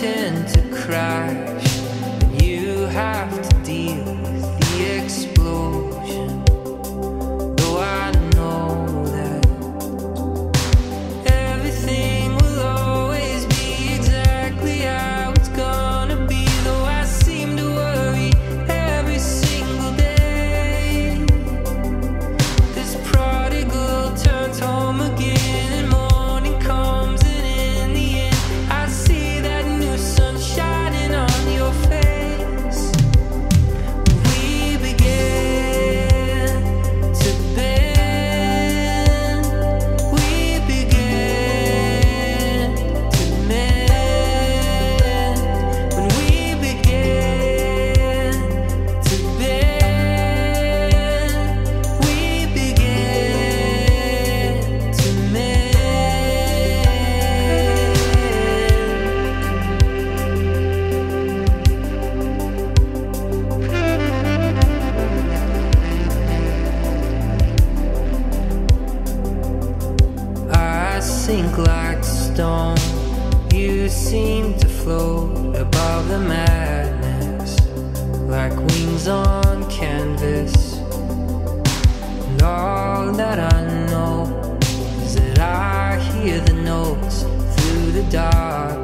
pretend to You seem to float above the madness, like wings on canvas. And all that I know is that I hear the notes through the darkness.